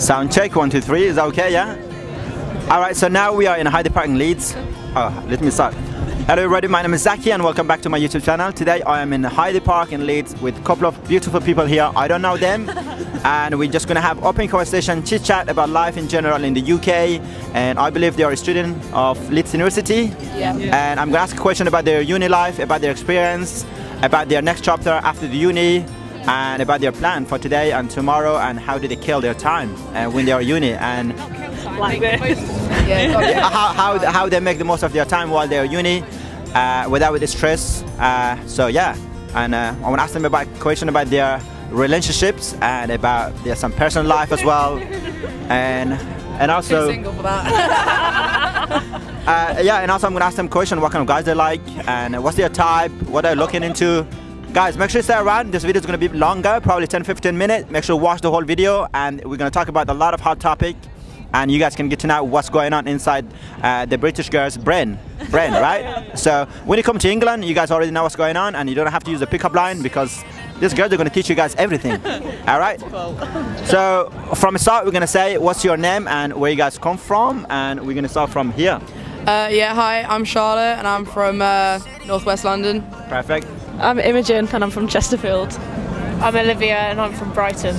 Sound check, one, two, three. Is that okay? Yeah. All right. So now we are in Hyde Park in Leeds. Oh, let me start. Hello everybody, my name is Zaki and welcome back to my YouTube channel. Today I am in Hyde Park in Leeds with a couple of beautiful people here. I don't know them and we're just gonna have open conversation, chit chat about life in general in the UK and I believe they are a student of Leeds University. Yeah. And I'm gonna ask a question about their uni life, about their experience, about their next chapter after the uni and about their plan for today and tomorrow and how do they kill their time uh, when they are uni and Like this. how, how, how they make the most of their time while they're uni uh, without the stress. Uh, so yeah, and uh, I want to ask them about question about their relationships and about their some personal life as well, and and also single for that. uh, yeah, and also I'm gonna ask them question what kind of guys they like and what's their type, what they're looking into. Guys, make sure you stay around. This video is gonna be longer, probably 10-15 minutes. Make sure you watch the whole video, and we're gonna talk about a lot of hot topic and you guys can get to know what's going on inside uh, the British girl's brain, brain, right? So when you come to England, you guys already know what's going on, and you don't have to use a pickup line because these girls are going to teach you guys everything. All right. So from the start, we're going to say what's your name and where you guys come from, and we're going to start from here. Uh, yeah, hi, I'm Charlotte and I'm from uh, Northwest London. Perfect. I'm Imogen and I'm from Chesterfield. I'm Olivia and I'm from Brighton.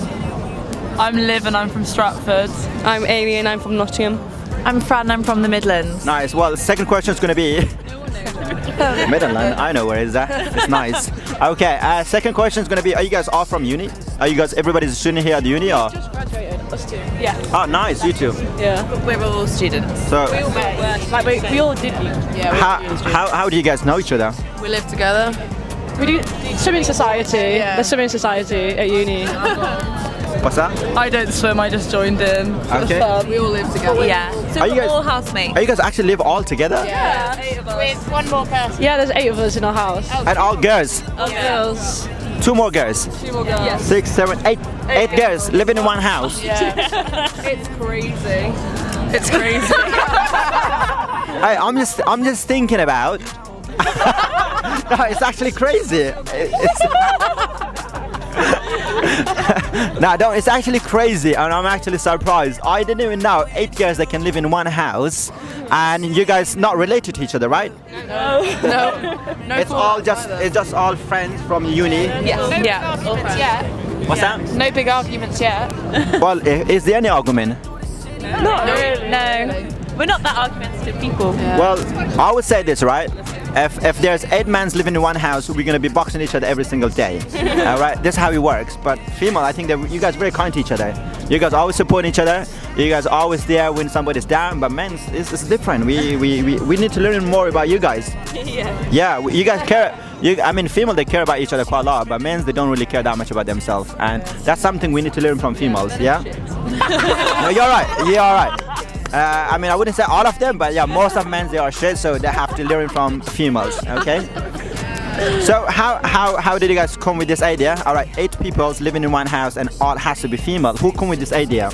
I'm Liv and I'm from Stratford. I'm Amy and I'm from Nottingham. I'm Fran, and I'm from the Midlands. Nice. Well, the second question is going to be. Midland, I know where is that. It's nice. Okay, uh, second question is going to be: Are you guys all from uni? Are you guys everybody's a student here at the uni or? Just graduated, us two. Yeah. Oh, nice. You too. Yeah. We're all students. So, Like we, we all did you. Yeah, we're how, all how how do you guys know each other? We live together. We do swimming society. Yeah. The swimming society at uni. What's that? I don't swim, I just joined in. Okay. We all live together. Yeah. So Are you we're guys- all housemates. Are you guys actually live all together? Yeah. With one more person. Yeah, there's eight of us in our house. Oh. And all girls? All girls. Two more girls? Two more girls. Six, seven, eight, eight girls living in one house. Yeah. It's crazy. It's crazy. I, I'm just I'm just thinking about. no, it's actually crazy. It- It's no, don't. It's actually crazy, and I'm actually surprised. I didn't even know eight girls that can live in one house, and you guys not related to each other, right? No. No. no. It's all just it's just all friends from uni. Yeah. Yeah. Arguments yet. What's that? No big arguments yet. Well, is there any argument? No. No. We're not that argumentative people. Well, I would say this, right? If, if there's eight men living in one house, we're gonna be boxing each other every single day. All right, this is how it works. But female, I think that you guys are very kind to each other. You guys always support each other. You guys are always there when somebody's down. But men, it's, it's different. We, we, we, we need to learn more about you guys. Yeah. Yeah, you guys care. You, I mean, female they care about each other quite a lot, but men they don't really care that much about themselves, and that's something we need to learn from females. Yeah. no, you're right. You're right. Uh, I mean, I wouldn't say all of them, but yeah, most of men they are shit, so they have to learn from females. Okay. So how how how did you guys come with this idea? All right, eight people living in one house, and all has to be female. Who come with this idea?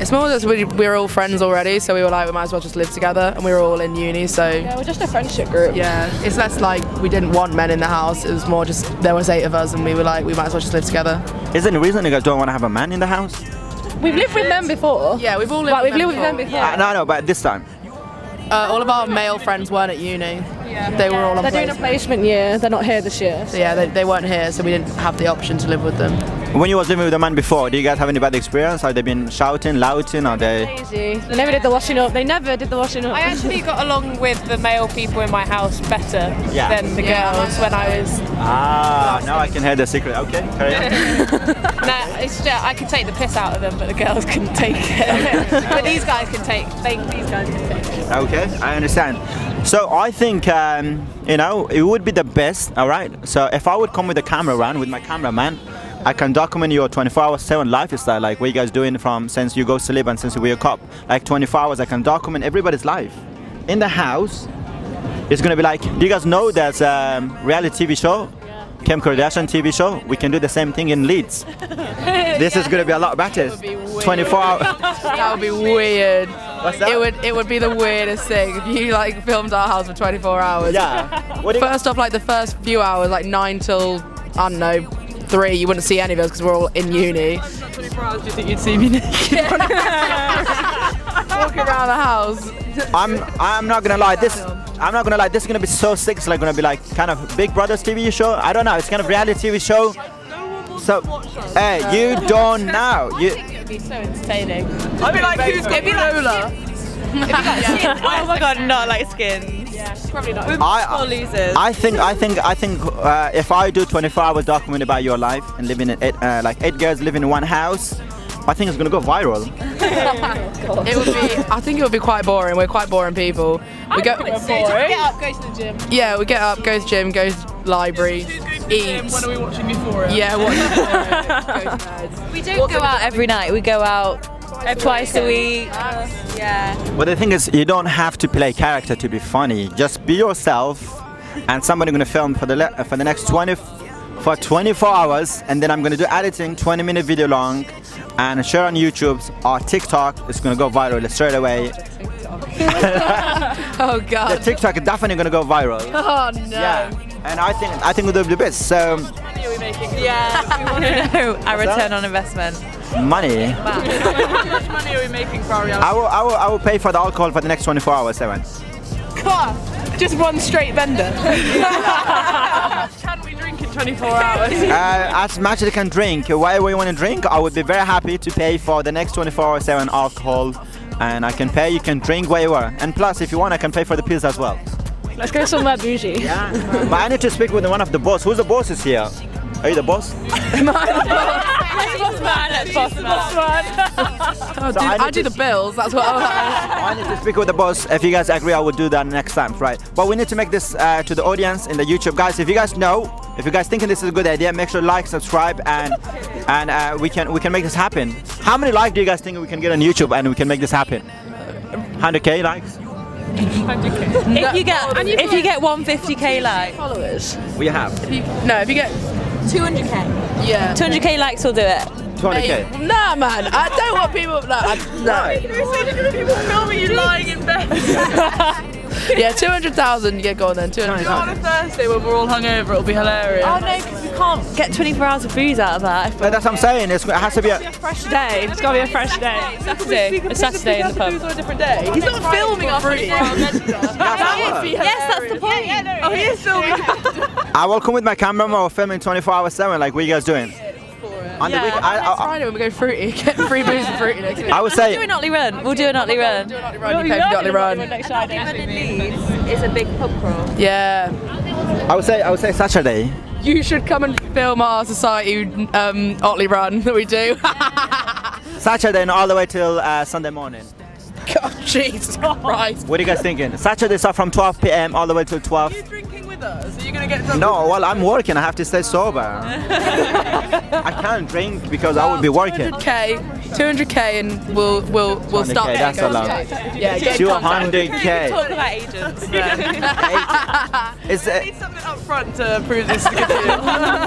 It's more just we, we're all friends already, so we were like, we might as well just live together, and we were all in uni, so. Yeah, we're just a friendship group. Yeah, it's less like we didn't want men in the house. It was more just there was eight of us, and we were like, we might as well just live together. Is there any reason you guys don't want to have a man in the house? We've lived with them before. Yeah, we've all lived. Like, we've with lived with them before. Uh, no, no, but this time. Uh, all of our male friends weren't at uni. Yeah. They were all on They're doing a placement year. They're not here this year. So yeah, they, they weren't here, so we didn't have the option to live with them. When you was living with a man before, do you guys have any bad experience? Have they been shouting, louting, or they? Crazy. They never did the washing up. They never did the washing up. I actually got along with the male people in my house better Yeah. than the Yeah. girls when I was. Ah, now I can hear the secret. Okay, carry on. Nah, it's just, I could take the piss out of them, but the girls couldn't take it. but these guys can take. They, these guys can take. it. Okay, I understand. So I think um, you know it would be the best. All right. So if I would come with a camera around with my cameraman, I can document your 24/7 lifestyle, like what you guys doing from since you go to sleep and since you wake up. Like 24 hours, I can document everybody's life. In the house, it's gonna be like. Do you guys know there's a reality TV show? Kim Kardashian TV show. We can do the same thing in Leeds. this is gonna be a lot better. 24 hours. That would be weird. What's that? It would it would be the weirdest thing if you like filmed our house for 24 hours. Yeah. What do you First off, like the first few hours, like nine till I don't know, three, you wouldn't see any of us because we're all in uni, 24 hours, do you think you'd see me naked? walking around the house. I'm I'm not gonna lie. This I'm not gonna lie. This is gonna be so sick. It's like gonna be like kind of Big Brother's TV show. I don't know. It's kind of reality TV show. So, hey, you don't know. You It'd be so entertaining. I'd be like, who's got Lola? oh my god, not like skins. Yeah, probably not. We're I- all losers. I think I think I think uh, if I do 24 hour document about your life and living in eight, uh, like eight girls living in one house, I think it's gonna go viral. It would be. I think it would be quite boring. We're quite boring people. We go. Get up, go to the gym. Yeah, we get up, go to gym, go to library, eat. When are we watching before it? Yeah, what? go to bed. we don't go out every night. We go out Uh, twice a week. Yeah. But the thing is, you don't have to play character to be funny. Just be yourself, and somebody gonna film for the le- for the next 20 for 24 hours, and then I'm gonna do editing, 20 minute video long, and share on YouTube or TikTok. It's gonna go viral straight away. Oh God. The. TikTok is definitely gonna go viral. Oh no. Yeah, and I think I think we'll do the best. So Yeah. we want to know our return on investment. Money. How much money are we making for our? I will, I will, I will pay for the alcohol for the next 24 hours, Seven. Just one straight bender. Can we drink in 24 hours? Uh, as much as I can drink, whatever you want to drink, I would be very happy to pay for the next 24 hours 7 alcohol. And I can pay, you can drink whatever. And plus, if you want, I can pay for the pills as well. Let's go somewhere bougie. but I need to speak with one of the boss. Who's the boss is here? Are you the boss? Boss man, boss man. Oh, So I I, do the bills. That's what. I I need to speak with the boss. If you guys agree, I will do that next time, right? But we need to make this uh, to the audience in the YouTube, guys. If you guys know, if you guys thinking this is a good idea, make sure to like, subscribe, and and uh, we can we can make this happen. How many likes do you guys think we can get on YouTube and we can make this happen? 100k likes. If you get if you get 150k likes, Followers. We have no, if you get 200k. yeah. 200k likes will do it. 200k. Nah, man. I don't want people. No, I, no. People filming you lying in bed. Yeah, two hundred thousand. Yeah, go on then. Two hundred On a. Thursday when we're all hungover, it'll be hilarious. Oh no, because we can't get 24 hours of booze out of that. But that's what I'm saying. It's, it has to be a. Fresh day. It's gotta be a fresh day. Saturday, a Saturday in the pub. on a different day. He's not filming us right. Yes, that's the point. Oh, he is filming. I will come with my camera. We're filming 24 hours 7. Like, what are you guys doing? On the Yeah. week, I, Next I, Friday when we go fruity, get free booze and fruity next week. I would Do an Otley run. We'll do an Otley run. Run, you pay for Dotley Run. Next Friday. is a big pub crawl. Yeah. I would say. I would say Saturday. You should come and film our society um, Otley Run that we do. Saturday and all the way till uh, Sunday morning. God, Jesus Christ. What are you guys thinking? Saturday start from 12 p.m. all the way till 12. Are you drinking with us? Are going to get drunk? No, well, I'm working. I have to stay sober. I can't drink because I will be working. 200k, 200k, and we'll we'll we'll 200K, start. that's a lot. Yeah, get in contact. 200k. Talk about agents. then. Is it, Need something up front to prove this is a good deal.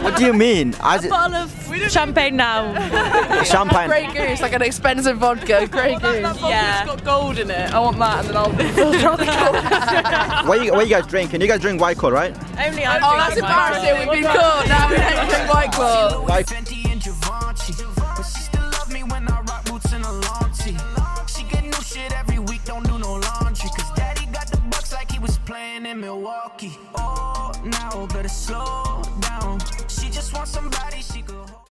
what do you mean? As it, Bottle of champagne now. champagne. Grey Goose, like an expensive vodka. Grey Goose. That Yeah. vodka's got gold in it. I want that, and then I'll filter the gold. What you, what you guys drinking? You guys drink White Claw, right? Only I'm Oh, that's embarrassing. We've been caught. Now we don't drink White Claw. Milwaukee. Oh, now better slow